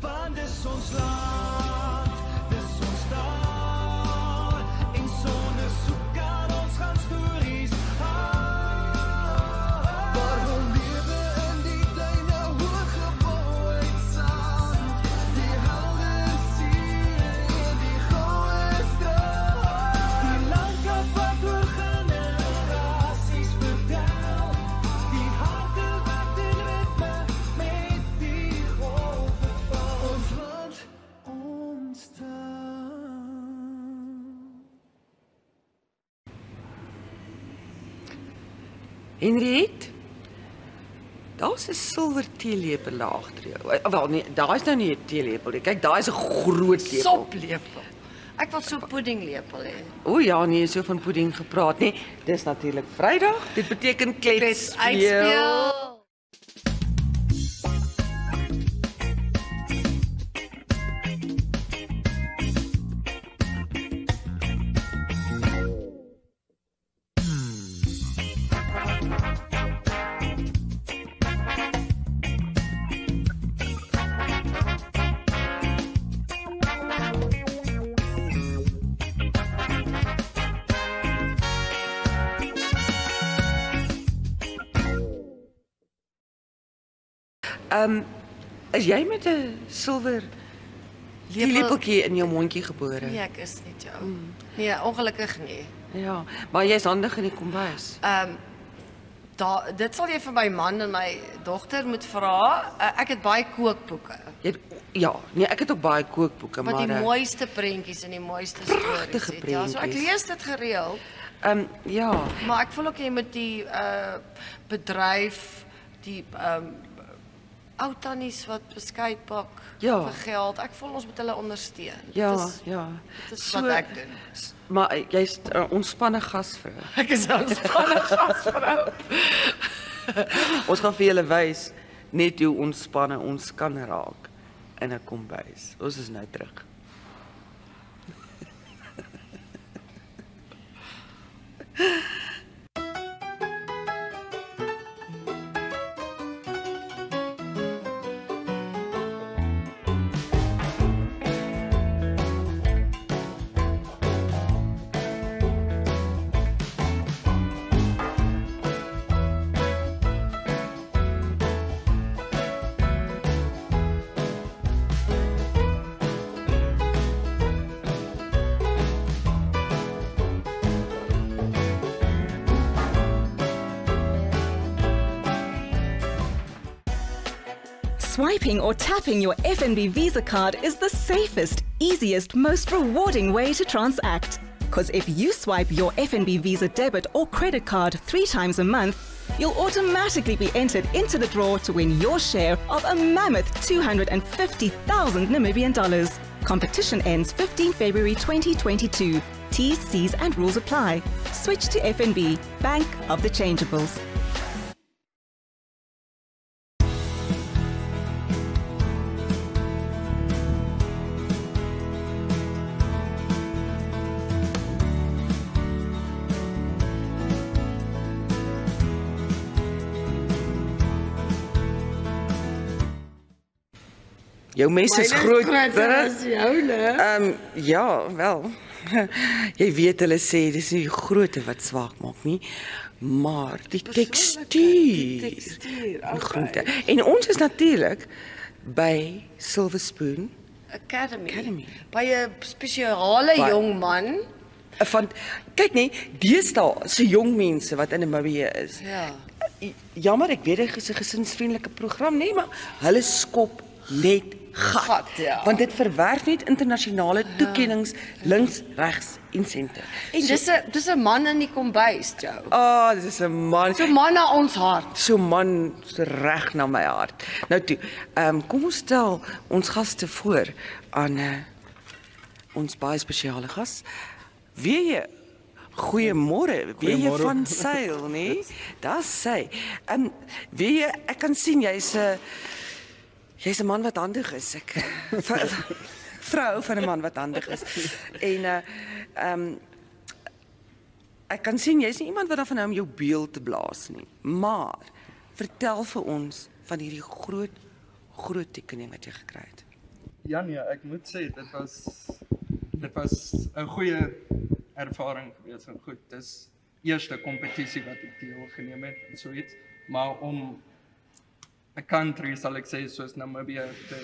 Want dis ons land, Henriet. Daar's 'n silwer teelepel daar agter jou. Eh, Wel nee, daai's nou nie 'n teelepel nie. Kyk, daai's 'n groot lepel. Soplepel. Ek wil so puddinglepel hê. O ja, nee, so van pudding gepraat, nee. Dis natuurlik Vrydag. Dit beteken klets Klets uitspeel. Um, is jy met 'n silwer teelepeltjie in jou mondjie gebore? Nee, ek is nie jou. Nee, ongelukkig nie. Ja, maar jy's handig in die kombuis. Ehm um, da dit sal jy vir my man en my dogter moet vra. Uh, ek het baie kookboeke. Jy het, ja, nee, ek het ook baie kookboeke, Wat maar die eh, mooiste prentjies en die mooiste stories het. Ja, so ek lees dit gereeld, ehm um, ja, maar ek voel ook jy moet die uh bedryf die ehm um, ou tannies wat beskeid pak Ja. vir geld. Ek voel ons moet hulle ondersteun. ja, Dit is, ja. dit is wat ek doen. Maar eh, jy's 'n ontspanne gasvrou. Ek is 'n ontspanne gasvrou. Ons gaan vir julle wys net hoe ontspanne ons kan raak in 'n kombuis. Ons is nou terug. Swiping or tapping your FNB Visa card is the safest, easiest, most rewarding way to transact. Because if you swipe your FNB Visa debit or credit card three times a month, you'll automatically be entered into the draw to win your share of a mammoth 250,000 Namibian dollars. Competition ends 15 February 2022. T's, C's, and rules apply. Switch to FNB, Bank of the Changeables. Jou mes is groter. as joune. Ehm um, ja, wel. Jy weet hulle sê dis nie die grootte wat swak maak nie, maar die tekstuur. Tekstuur. Die groente. En ons is natuurlik by Silver Spoon Academy. Academy. By 'n spesiale jong man. Van kyk net, deesdae se jong mense wat in Namibië is. Ja. Jammer, ek weet dit is 'n gesinsvriendelike program, nee, maar hulle skop net gat. Gat, ja. Want dit verwerf net internasionale toekenninge links, regs en senter. En dis 'n dis 'n man in die kombuis, Joe. Ah, oh, dis 'n man. So man na ons hart. so man so reg na my hart. Nou toe, ehm um, kom ons stel ons gaste voor aan uh, ons baie spesiale gas. Wie jy Goeiemôre. Wie jy van seil, nê? Dis sy. Ehm um, wie jy ek kan sien jy's 'n uh, jy's 'n man wat handig is. Ek vrou van 'n man wat handig is. En uh ehm um, ek kan sien jy's nie iemand wat daarvan hou om jou beeld te blaas nie. Maar vertel vir ons van hierdie groot groot tekening wat jy gekry het. Ja nee, ek moet sê dit was dit was 'n goeie ervaring gewees en goed. Dis eerste kompetisie wat ek deelgeneem het en so iets, maar om 'n country sal ek sê soos Namibië te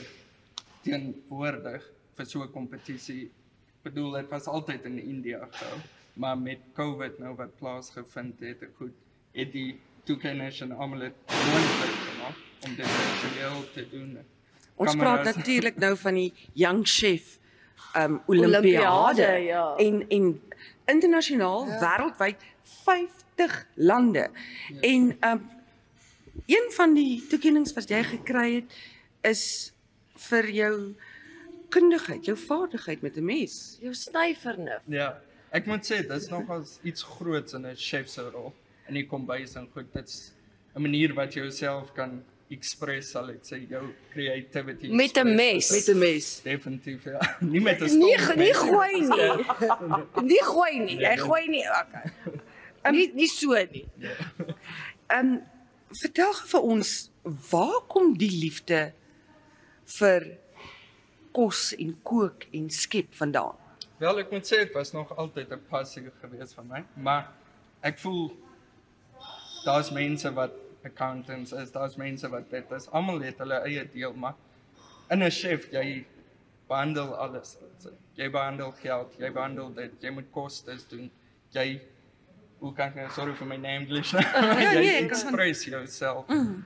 teenwoordig vir so 'n kompetisie. Ek bedoel dit was altyd in India gehou, maar met COVID nou wat plaasgevind het, ek goed het die toekenners en almal dit moontlik gemaak om dit virtueel te doen. Ons praat Kameras- natuurlik nou van die Young Chef um Olimpiade Olimpiade, ja. en en internasionaal ja. wêreldwyd 50 lande. Ja. En um een van die toekennings wat jy gekry het is vir jou kundigheid, jou vaardigheid met 'n mes. Jou snyvernuf. Ja, ek moet sê dis nogals iets groots in 'n chef se rol in die kombuis en goed. Dit's 'n manier wat jy jouself kan express sal ek sê jou creativity. Met 'n mes. Met 'n mes. definitief ja. Nie met 'n stomp nie mes gooi nie. Nie gooi nie. Jy gooi nie. Okay. Nie nie so nie. Um vertel gou vir ons waar kom die liefde vir kos en kook en skep vandaan? Wel, ek moet sê dit was nog altyd 'n passie gewees van my, maar ek voel daar's mense wat accountants is, daar's mense wat dit is. Almal het hulle eie deel, maar in 'n chef jy behandel alles. Jy behandel geld, jy behandel dit, jy moet kostes doen. Jy hoe kan ek sorry vir my English? nee, jy kan- express jouself. Mm.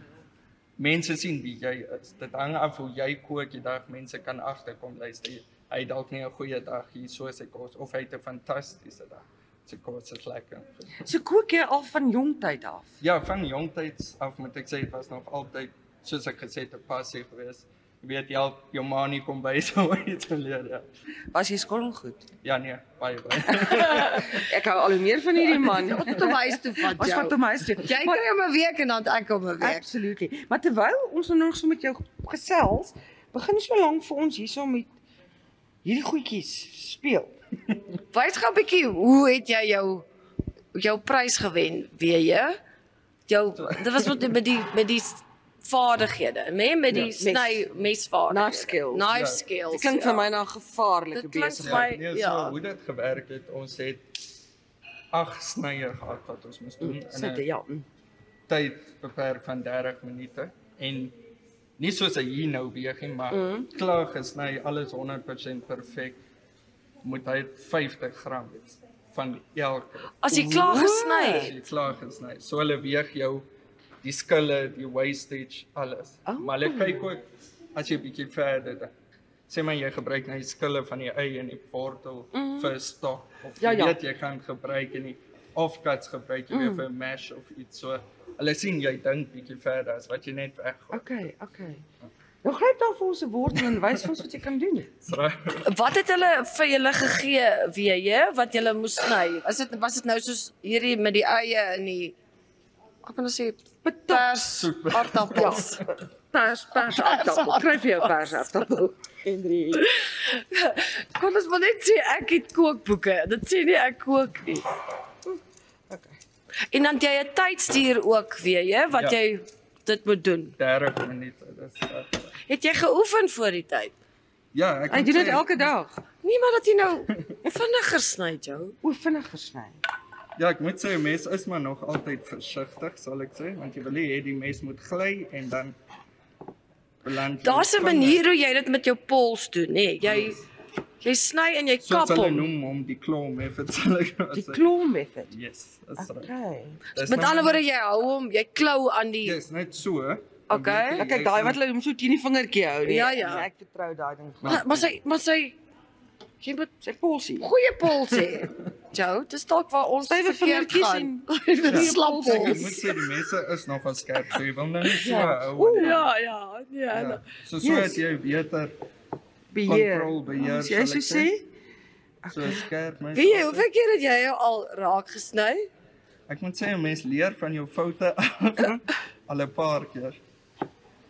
Mense sien wie jy is. Dit hang af hoe jy kook die dag. Mense kan agterkom luister. Hy het dalk nie 'n goeie dag hier so sy kos of hy het 'n fantastiese dag. Sy kos is lekker. So kook jy al van jong tyd af. Ja, van jongtyds af moet ek sê dit was nog altyd soos ek gesê het 'n passie geweest. Weet jy help jou ma nie kom by so iets te leer ja. Was jy skottelgoed? Ja nee, baie baie. Ek hou al hoe meer van hierdie man. Tot hom huis toe vat Ons jou. vat hom huis toe. Jy Maar- kry hom 'n week en dan ek hom 'n week. Absolutely. Maar terwyl ons nou nog so met jou gesels, begin so lank vir ons hierso met hierdie goedjies speel. Wys gou 'n bietjie, hoe het jy jou jou prys gewen, weet jy? Jou dit was met met die met die vaardighede, né, nee, met die Ja, sny mesvaardighede. Knife skills. Knife Ja. skills. Dit klink ja. vir my na 'n gevaarlike besigheid. my- nee, so ja. hoe dit gewerk het, ons het ag snyer gehad wat ons moes doen in Sit 'n ja. mm. tyd beperk van 30 minute en nie soos 'n hier nou beweging maar mm. klaar gesny, alles 100% perfek. Moet hy 50 gram wees van elke. As jy klaar gesny As het. jy klaar gesny. So hulle weeg jou die skille, die wastage, alles. Oh. Maar hulle kyk ook as jy bietjie verder dan sê maar jy gebruik nou die skille van die ei en die wortel mm. vir stok of Ja, jy ja. weet jy gaan gebruik en die offcuts gebruik jy mm. weer vir mash of iets so. Hulle sien jy dink bietjie verder as wat jy net weggooi. Okay, okay. Nou gryp dan vir ons 'n wortel en wys vir ons wat jy kan doen. Wat het hulle vir julle gegee, weet jy, wat julle moes sny? Was dit was dit nou soos hierdie met die eie en die ek nou sê pers aardappels. Pers, pers, aardappel. Kry vir jou pers aardappel. Henry. Kon ons maar net sê ek het kookboeke. Dit sê nie ek kook nie. Okay. En dan het jy 'n tydstuur ook, weet jy, wat Ja. jy dit moet doen. 30 minute, dis reg. Het jy geoefen voor die tyd? Ja, ek Hy doen dit elke dag. Nee, maar dat jy nou vinniger sny, jou. O, vinnig gesny. Ja, ek moet sê 'n mens is maar nog altyd versigtig, sal ek sê, want jy wil nie hê die mes moet gly en dan beland jy Daar's 'n manier hoe jy dit met jou pols doen, nê? Nee, jy jy sny en jy soos kap hulle hom. noem hom die claw method sal ek maar Die sê. claw method. Yes, reg. Okay. Dis Met nou- ander woorde jy hou hom, jy klou aan die Yes, net so. Okay. Ja, kyk daai wat hulle hom so teen die vingertjie hou nie. Ja, ja. Nee, Ek vertrou daai ding. Maar, maar sy maar sy Jy moet sy polsie. goeie pols hê. Jou, dis dalk waar ons Stywe verkeerd vingertjies gaan. en en slap Ek moet pols. sê die mense is nogal skerp, so jy wil nou net so Ja. hou. en- Ja, ja, ja. Ja. So so Yes. het jy beter beheer. Control, beheer, As jy so ek sê. so skerp. Weet jy hoeveel keer het jy jou al raak gesny? Ek moet sê 'n mens leer van jou foute al 'n paar keer.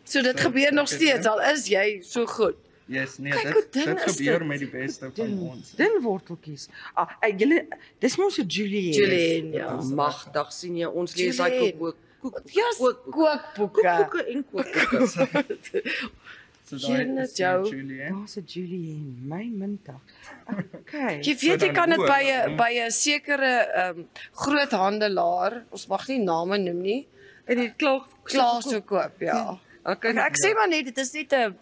So dit So, gebeur nog steeds al is jy so goed. Yes, nee, hoe dit dit gebeur dit. met die beste van ons. Dun worteltjies. Ah, ek julle dis mos 'n Julie. Julienne, ja. Magdag sien jy ons lees daai Julienne. kook kook. Ja, kookboeke. kookboeke. En kookboeke. So is Jou. Daar's 'n Julie en my Minta. Okay. Jy weet jy kan dit by 'n by 'n sekere ehm um, groot handelaar, ons mag nie name noem nie, En dit klaar klaar so koop, ja. Okay. Ek, ek sê maar net dit is net 'n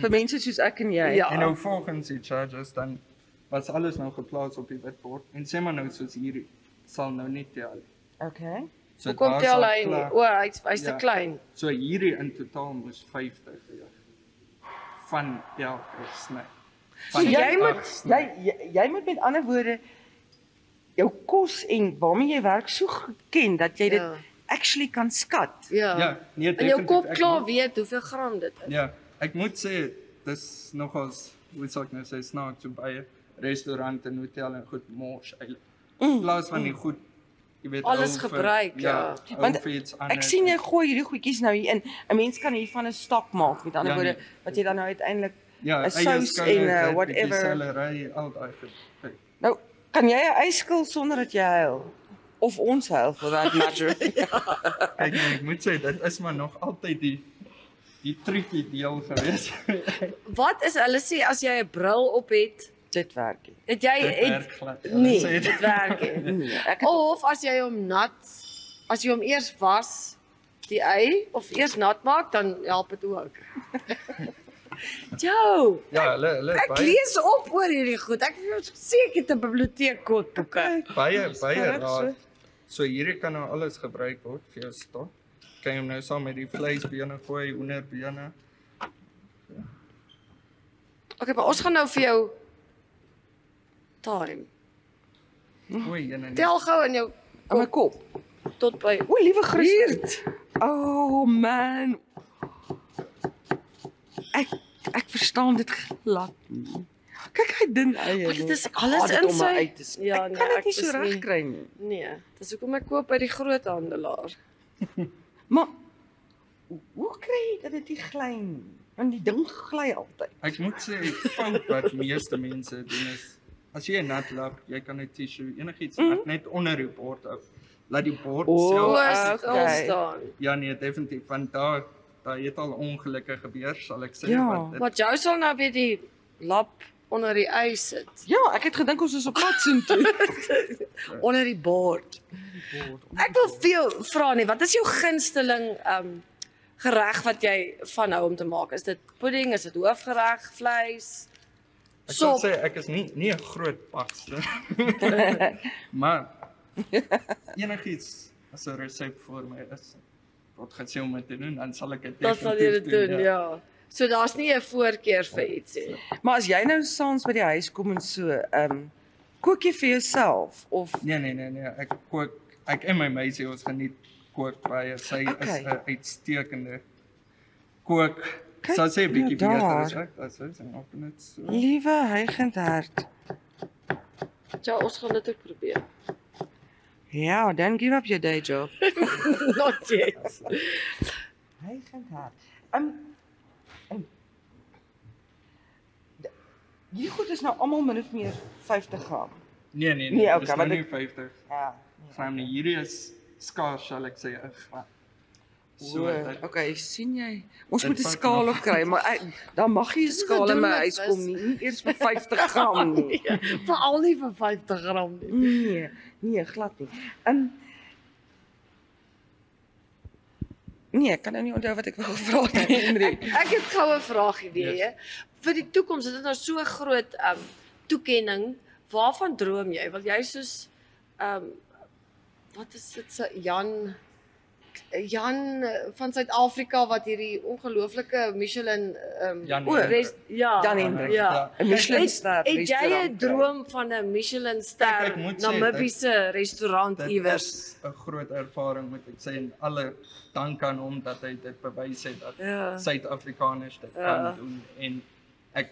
vir mense soos ek en jy. Ja. En nou volgens die charges dan was alles nou geplaas op die witbord en sê maar nou soos hierdie sal nou nie tel. Okay. So Hoekom tel hy nie? O, hy's hy's te Ja. klein. So hierdie in totaal moes 50 weeg. Van elke sny. So jy moet jy, jy jy moet met ander woorde jou kos en waarmee jy werk so goed ken dat jy dit Ja. actually kan skat. Ja. Ja, nee, In jou definitief. kop klaar weet hoeveel gram dit is. Ja, ek moet sê dis nogals hoe sal ek nou sê snaaks so baie restaurante en hotelle en goed mors. In plaas van die goed jy weet Alles gebruik, ja. ou Want Ek sien jy gooi hierdie goedjies nou hier in. 'n Mens kan hiervan 'n stok maak met ander Ja, woorde nee. wat jy dan nou uiteindelik ja, 'n eie sous en, uh, whatever. Sellery, al daai Nou, kan jy 'n yskil sonder dat jy huil? Of ons huil for that matter. Nee, ek moet sê dit is maar nog altyd die die tricky deel gewees. Wat is hulle sê as jy 'n bril op het? Dit werk nie. Het jy Dit het werk glad. Hulle Nee, sê dit werk nie. Nee, ek het, Of as jy hom nat as jy hom eers was die ei of eers nat maak dan help dit ook. Jo, Ja, hulle hulle ek baie lees op oor hierdie goed. Ek het seker 'n biblioteek kookboeke. baie baie so. raar. So hierdie kan nou alles gebruik word vir jou stok. Jy hom nou saam met die vleisbene gooi, hoenderbene. Okay, maar ons gaan nou vir jou. Gooi een en Tel gou in jou in my kop. tot by O, liewe Christus. Oh man. Ek ek verstaan dit glad nie. Kyk hy dun eie. Maar dit is alles in sy- uit Ja, ek nee, kan dit ek nie so reg kry nie. Nee, dis hoekom ek koop by die groot handelaar. Maar hoe kry jy dat dit nie gly nie? Want die ding gly altyd. Ek moet sê fout wat meeste mense doen is as jy 'n nat lap, jy kan 'n tissue enigiets mm. net onder die bord hou. Laat die bord O, self okay. staan. Ja nee, definitief want daar daar het al ongelukke gebeur, sal ek sê Ja, wat dit Maar jou sal nou weer die lap onder die ys sit. Ja, ek het gedink ons is op pad soontoe. onder die bord. Ek wil vir jou vra nie, wat is jou gunsteling um gereg wat jy van hou om te maak? Is dit pudding, is dit hoofgereg, vleis? Ek sal Sop. sê ek is nie nie 'n groot bakster. maar enigiets as 'n resep vir my is wat gesê om dit te doen, dan sal ek dit Dan sal jy dit definitief doen, ja. So daar's nie 'n voorkeur vir iets nie. maar as jy nou saans by die huis kom en so, ehm um, kook jy vir jouself of Nee nee nee nee, ek kook ek en my meisie ons geniet kook baie. Sy Okay. is 'n uitstekende kook. Kyk Sal sê 'n bietjie nou beter as ek, as sy sê op net so. liewe hygend hart. Ja, ons gaan dit ook probeer. Ja, don't give up your day job. Not yet. Hygend hart. Ehm um, Hierdie goed is nou almal min of meer 50 gram. Nee nee Nee, nee, okay, dis nou nie ek- 50 Ja. gram nie. Hierdie is skaars sal ek sê 'n gram. So So, dit okay, sien jy? Ons moet 'n skaal op kry, maar ek, dan mag jy 'n skaal in my met huis kom nie, nie eers vir 50 gram nie. Veral nie vir 50 gram nie. Nee, nee, glad nie. Um Nee, ek kan nou nie onthou wat ek wou gevra het nie, Henry. Ek het goue vraagie weer. Yes. Yes. Vir die toekoms, dit is nou so groot um toekenning. Waarvan droom jy? Wil jy soos um wat is dit se Jan Jan eh, van Suid-Afrika wat hierdie ongelooflike Michelin um Jan o, Hendrik. res, ja. Jan Hendrik, Ja. 'n Michelin Het, ster het jy 'n droom van 'n Michelin ster Namibiese restaurant Dit iewers? 'n groot ervaring moet ek sê en alle dank aan hom dat hy dit bewys het dat Ja. Suid-Afrikaners dit Ja. kan doen en ek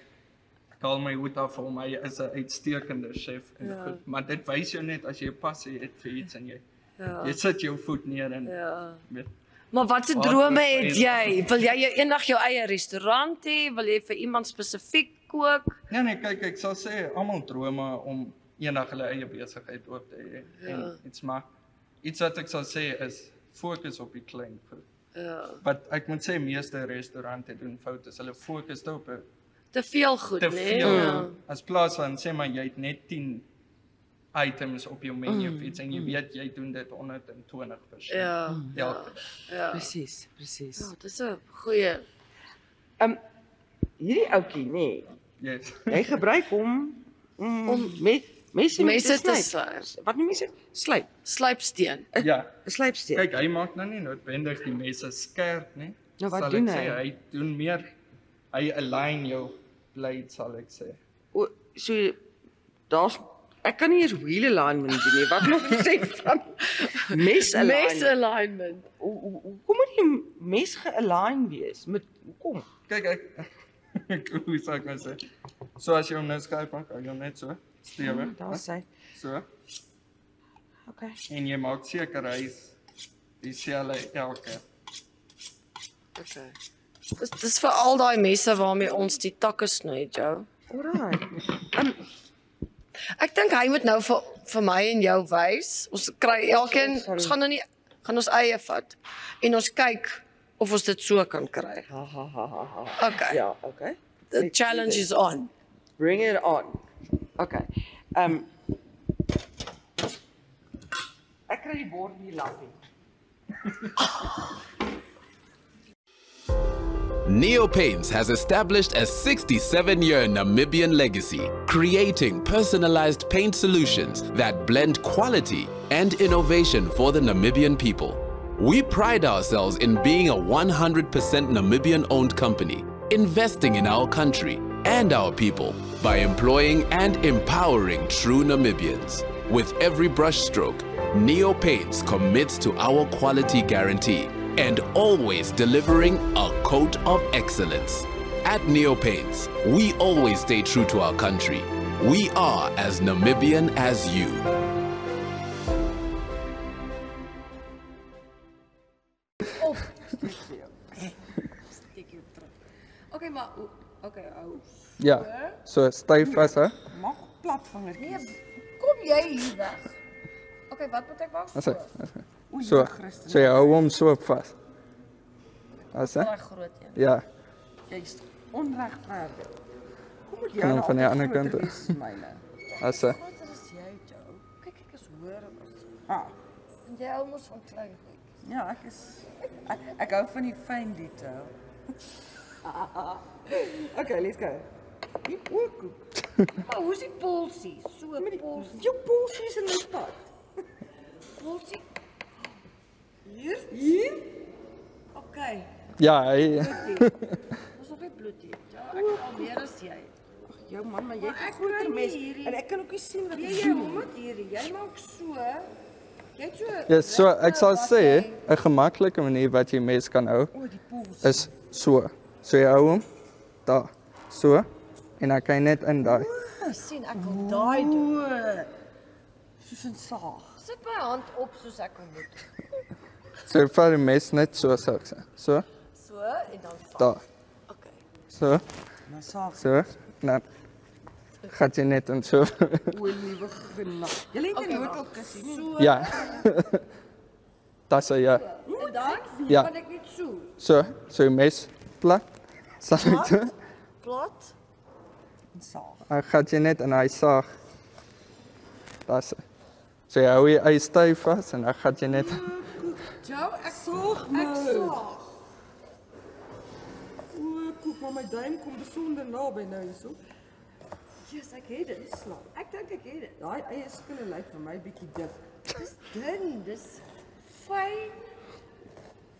ek haal my hoed af vir hom hy is 'n uitstekende chef en Ja. goed maar dit wys jou net as jy 'n passie het vir iets en jy Ja. jy sit jou voet neer en Ja. weet Maar watse Wat drome is het jy? Wil jy eendag jou eie restaurant hê? Wil jy vir iemand spesifiek kook? nee nee kyk ek sal sê almal drome om eendag hulle eie besigheid oop te hê Ja. en iets maar iets wat ek sal sê is fokus op die klein goed Ja. Wat ek moet sê meeste restaurante doen fout is hulle fokus te op 'n Te veel goed, te nee. veel. Ja. As plaas van sê maar jy het net 10 items op jou menu of iets en jy weet jy doen dit 120%. Ja. Ja. Ja. Presies, presies. Ja, dis 'n goeie Um hierdie ouetjie, nê. Nee, Yes. jy gebruik hom om, om met mense mense te slyp. Wat noem jy dit? Slyp. Slypsteen. Ja. 'n Slypsteen. Kyk, hy maak nou nie noodwendig die messe skerp nie. Nou, wat Sal doen hy? Sê, hy doen meer hy align jou blade sal ek sê. O, so daar's ek kan nie eens wheel alignment doen nie. Wat nog sê van mes alignment? Mes alignment. Hoe moet die mes ge-align wees? Met hoekom? Kyk ek ek hoe sê ek nou sê. So as jy hom nou skerp maak, hou jy hom net so stewig. Daar sê. So Okay. en jy maak seker hy's dieselfde elke. Okay. Dis dis vir al daai messe waarmee ons die takke sny, Joe. Alraai. Um Ek dink hy moet nou vir vir my en jou wys. Ons kry elkeen, ons gaan nou nie gaan ons eie vat en ons kyk of ons dit so kan kry. ha ha ha ha. Okay. Ja, okay. The let's challenge is on. Bring it on. Okay. Um Ek kry die bord hier lappie. Neopaints has established a 67 year Namibian legacy, creating personalized paint solutions that blend quality and innovation for the Namibian people. We pride ourselves in being a 100% Namibian owned company, investing in our country and our people by employing and empowering true Namibians. With every brushstroke, Neopaints commits to our quality guarantee and always delivering a coat of excellence. At Neopaints, we always stay true to our country. We are as Namibian as you. Okay, maar okay, ou. Ja. So styf vas hè. Mag platvingertjies. Kom jy hier weg. Okay, wat moet ek wou? As hy. O, So. So jy hou hom so vas. As. Daai groot een. Ja. Jy's onregverdig. Kom jy hom nou van die ander kant af. as hy. Groter is jy, Joe. Kyk, ek is hoër as Ah, en jy hou mos van klein goed. ja, ek is ek, ek hou van die fyn detail. okay, let's go. Die oorkoek. Maar hoe's die polsie? So polsie. Jou polsie is in my pad. Polsie. Hier? Hier? Okay. Ja, hy Ons nog nie bloed hier. Ja, ek het al meer as jy. Jou man, maar jy het 'n ek groter mes hierdie- en ek kan ook nie sien wat Jy jy jy doen. hom met hierdie. Jy maak so. Jy het so Ja, so ek sal sê jy- 'n gemaklike manier wat jy mes kan hou O, is so. So jy hou hom daar. So en dan kan jy net in daai. sien ek wil daai doen. O. Soos 'n saag. Sit my hand op soos ek hom moet. So vat die mes net so sou ek sê. So, So en dan vas. daar. Okay. So, Na saag. so. En dan gaan jy net in so. O, liewe genade. Jy het Okay, nie wag. hotel kussie nie. So ja. Dis ja. en dan Ja. kan ek net so So, so jy mes plat. Sal jy doen? plat. 'n saag. Dan gaan jy net in hy saag. Dis. So jy hou jy hy styf vas en dan gaan jy net Jou ek ek my. saag. O, koek, maar my duim kom besonder naby nou hierso. Jesus, ek het dit. Slaap. Ek dink ek het dit. Daai eie skille lyk vir my bietjie dik. Dis dun, dis fyn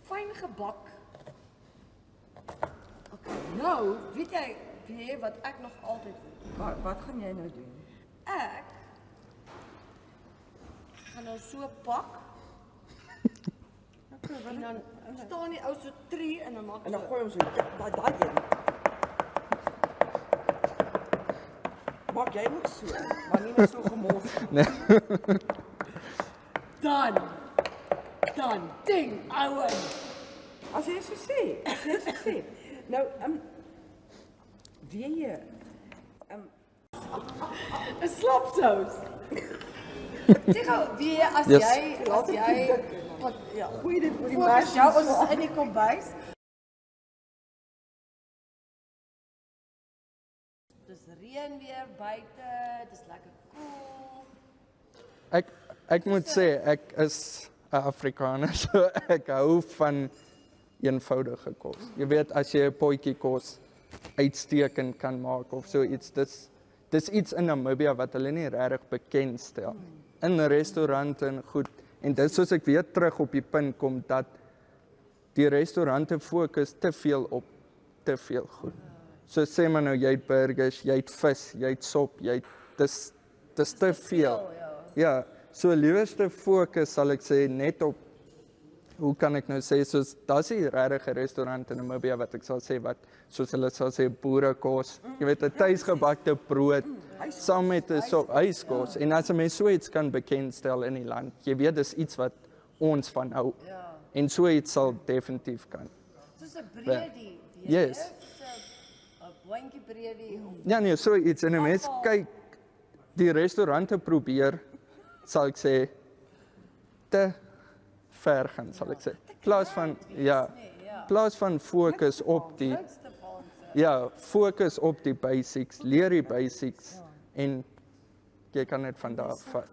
fyn gebak. Okay, nou, weet jy, weet jy wat ek nog altyd doen? Wat wat gaan jy nou doen? Ek gaan nou so pak en dan staan die ou so tree en dan maak En dan gooi ons so daai daai een. Maak jy ook so, maar nie net so gemors. Dan. Dan ding, ouwe. As jy so sê, as jy so sê. Nou, ehm um, weet jy, ehm 'n slapsous. Sê gou, wie as Yes. jy as Laat dit jy wat ja. Goeie dit oor die mes. Ja, ons is in die kombuis. Dis reën weer buite, dis lekker koel. Ek ek moet sê ek is 'n Afrikaner, so ek hou van eenvoudige kos. Jy weet as jy 'n potjie kos uitstekend kan maak of so iets, dis dis iets in Namibia wat hulle nie regtig bekend stel. In restaurante en goed. En dit soos ek weer terug op die punt kom dat die restaurante fokus te veel op te veel goed. So sê maar nou jy het burgers, jy het vis, jy het sop, jy het dis dis te veel. Ja, so liewerste fokus sal ek sê net op hoe kan ek nou sê soos daar's 'n regte restaurant in Namibia wat ek sal sê wat soos hulle sal sê boerekos. Jy weet 'n tuisgebakte brood saam met 'n so huiskos en as 'n mens so iets kan bekendstel in die land. Jy weet dis iets wat ons van hou. Ja. En so iets sal definitief kan. Soos 'n breedie. weet Yes. 'n 'n boontjie breedie of Ja nee, so iets en 'n mens kyk die restaurante probeer sal ek sê te ver gaan sal ek sê. Plaas van ja, plaas van fokus op die ja, fokus op die basics, leer die basics en jy kan dit van daar vat.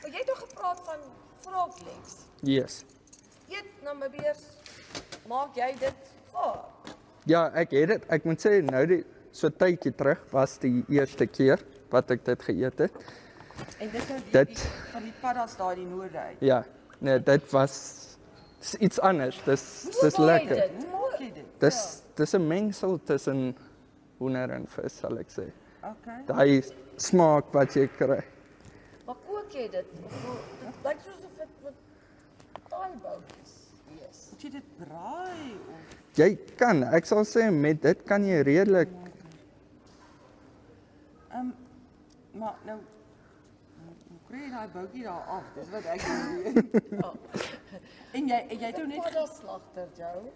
Jy het nog gepraat van frog legs. Yes. Eet Namibiërs. Maak jy dit voor? Ja, ek het dit. Ek moet sê nou die so tydjie terug was die eerste keer wat ek dit geëet het. En dit nou die, Dit- die van die paddas daar die noorde uit. Ja, nee, dit was dis iets anders. Dis dis lekker. dit? Hoe maak jy dit? Dis dis 'n mengsel tussen hoender en vis, sal ek sê. Okay. Daai smaak wat jy kry. Maar kook jy dit? Dit lyk soos of dit met taai boutjies is. Moet jy dit braai of Jy kan, ek sal sê met dit kan jy redelik ehm um, maar nou hoe kry jy daai boutjie daar af? Dis wat ek wil weet. en jy en jy het nou net Paddaslagter, Joe.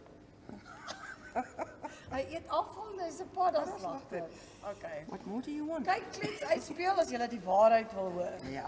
Hy eet afval, hy's 'n paddaslagter. Okay. What more do you want? Kyk klets uitspeel as jy die waarheid wil hoor. Ja.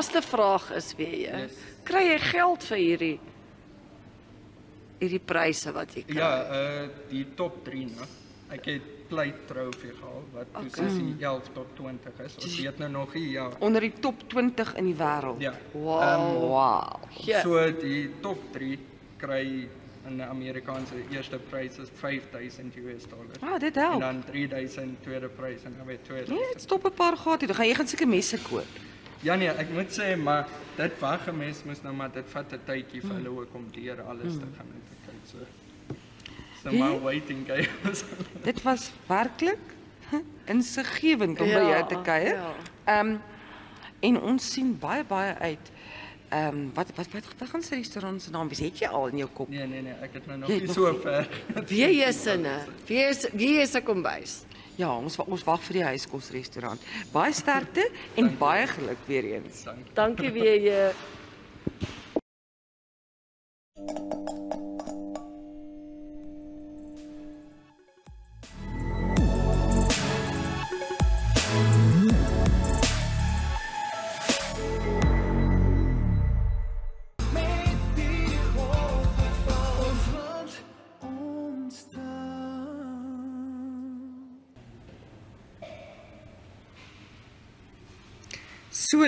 Laaste vraag is weer, Yes. kry jy geld vir hierdie hierdie pryse wat jy kry? Ja, uh die top 3 nou. Ek het pleit trofee gehaal wat okay. posisie 11 tot 20 is. Ons weet nou nog nie ja. Onder die top 20 in die wêreld. Ja. Wow. Ehm, wow. Ja. So die top 3 kry in die Amerikaanse eerste prys is 5000 US dollars. Ah, dit En help. dan 3000 tweede prys en dan weer 2000. Nee, dit stop 'n paar gate. Dan gaan jy gaan seker messe koop. Ja nee, ek moet sê maar dit wag 'n mens moet nou maar dit vat 'n tydjie vir hulle ook om deur alles te gaan en te kyk so. So maar waiting game. Dit was werklik insiggewend om by Ja, jou te kuier. ja. Ehm en ons sien baie baie uit. Ehm um, wat wat wat wat gaan se restaurant se naam wees? Het jy al in jou kop? nee nee nee, ek het nou nog Jy nie so ver. Wie is sinne? Wie is wie is 'n kombuis? Ja, ons ons wag vir die huiskos restaurant. Baie sterkte en baie geluk weer eens. Dankie. Dankie weer jy.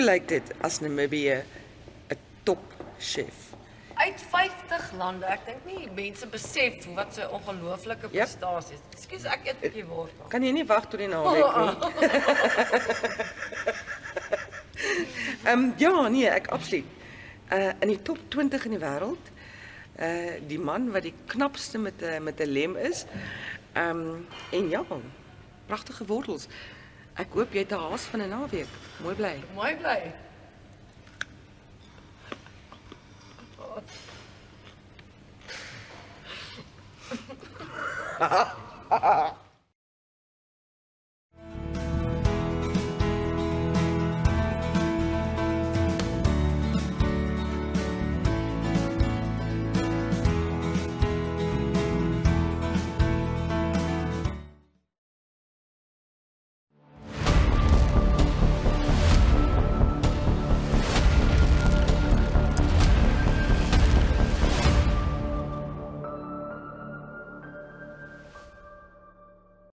Lyk dit as Namibië 'n top chef. Uit 50 lande. Ek dink nie mense besef wat 'n ongelooflike Yep. prestasie is. Ekskuus, ek eet 'n bietjie wortel. Kan jy nie wag tot die naweek nie? Ehm um, ja, nee, ek absoluut. Uh in die top 20 in die wêreld. Uh die man wat die knapste met 'n met 'n lem is. Ehm um, en ja, pragtige wortels. Ek hoop jy het 'n haas van 'n naweek. Mooi bly. Mooi bly.